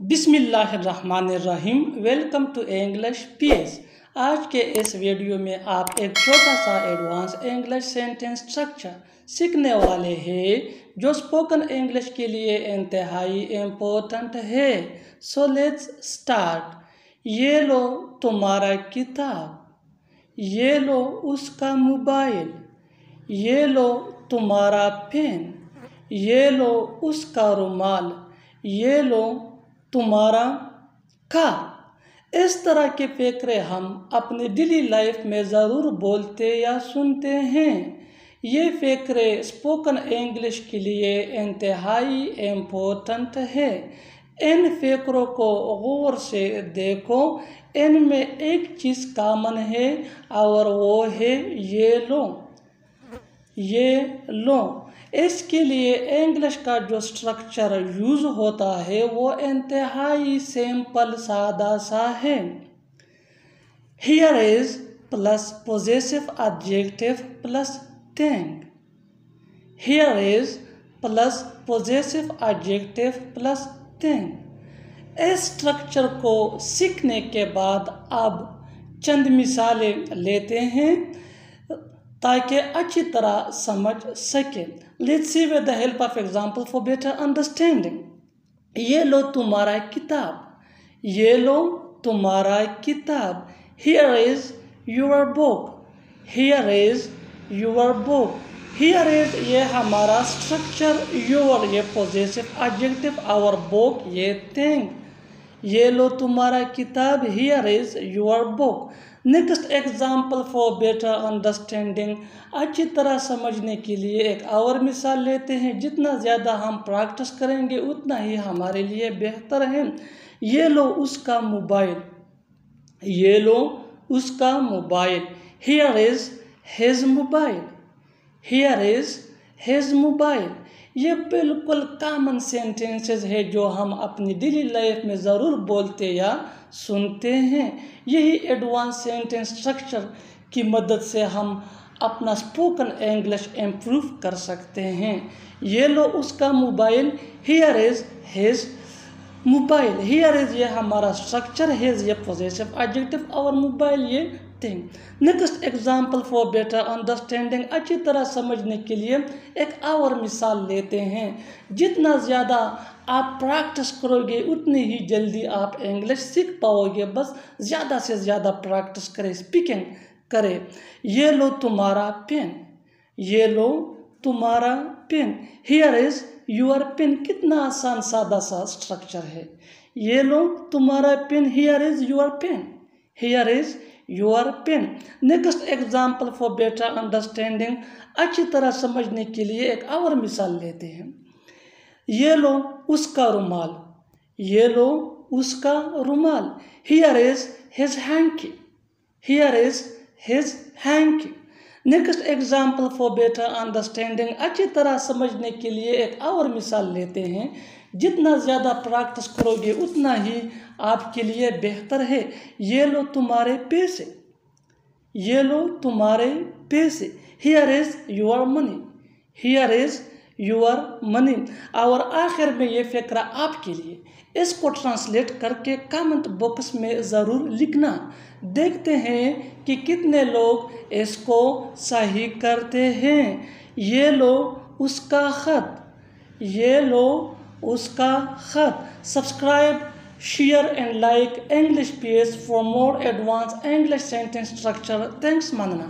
बिसमीम welcome to English PS. आज के इस वीडियो में आप एक छोटा सा एडवांस इंग्लिश सेंटेंस स्ट्रक्चर सीखने वाले हैं, जो स्पोकन इंग्लिश के लिए इंतहाई इम्पोर्टेंट है। सो लेट्स स्टार्ट ये लो तुम्हारा किताब, ये लो उसका मोबाइल, ये लो तुम्हारा पेन, ये लो उसका रुमाल, ये लो तुम्हारा कार इस तरह के फेकरे हम अपनी डेली लाइफ में ज़रूर बोलते या सुनते हैं। ये फेकरे स्पोकन इंग्लिश के लिए इंतहाई इम्पोर्टेंट है। इन फेकरों को गौर से देखो। इनमें एक चीज़ कामन है और वो है ये लो। ये लो। इसके लिए इंग्लिश का जो स्ट्रक्चर यूज़ होता है, वो इंतहाई सिंपल सादा सा है। Here is plus possessive adjective plus thing here is plus possessive adjective plus thing इस स्ट्रक्चर को सीखने के बाद अब चंद मिसालें लेते हैं। ताकि अच्छी तरह समझ सके। Let's see with the help of example for better understanding ये लो तुम्हारा किताब। ये लो तुम्हारा किताब। Here is your book here is your book here is ये हमारा स्ट्रक्चर योर ये पॉजिटिव एडजेक्टिव आवर बुक ये थिंग ये लो तुम्हारा किताब here is your book next example for better understanding अच्छी तरह समझने के लिए एक और मिसाल लेते हैं। जितना ज़्यादा हम प्रैक्टिस करेंगे, उतना ही हमारे लिए बेहतर है। ये लो उसका मोबाइल ये लो उसका mobile here is his mobile here is his mobile ये बिल्कुल कामन सेंटेंसेस है जो हम अपनी डेली लाइफ में ज़रूर बोलते या सुनते हैं। यही एडवांस सेंटेंस स्ट्रक्चर की मदद से हम अपना स्पोकन इंग्लिश इम्प्रूव कर सकते हैं। ये लो, उसका mobile here is his mobile here is ये हमारा स्ट्रक्चर हिज ये पॉजिटिव एडजेक्टिव और मोबाइल ये thing next example for better understanding अच्छी तरह समझने के लिए एक और मिसाल लेते हैं। जितना ज़्यादा आप प्रैक्टिस करोगे, उतनी ही जल्दी आप इंग्लिश सीख पाओगे। बस ज़्यादा से ज़्यादा प्रैक्टिस करें स्पीकिंग करें। ये लो तुम्हारा पेन ये लो तुम्हारा pen here is your pen कितना आसान सादा सा स्ट्रक्चर है। ये लो तुम्हारा pen here is your pen here is your pen next example for better understanding अच्छी तरह समझने के लिए एक और मिसाल लेते हैं। ये लो उसका रुमाल। ये लो उसका रुमाल। Here is his hanky here is his hanky next example for better understanding अच्छी तरह समझने के लिए एक और मिसाल लेते हैं। जितना ज़्यादा प्रैक्टिस करोगे, उतना ही आपके लिए बेहतर है। ये लो तुम्हारे पैसे। ये लो तुम्हारे पैसे। Here is your money here is your money और आखिर में ये फ़िक्र आपके लिए। इसको ट्रांसलेट करके कमेंट बॉक्स में ज़रूर लिखना। देखते हैं कि कितने लोग इसको सही करते हैं। ये लो उसका ख़त। ये लो उसका ख़त। Subscribe share and like english ps for more advanced english sentence structure. Thanks, manana.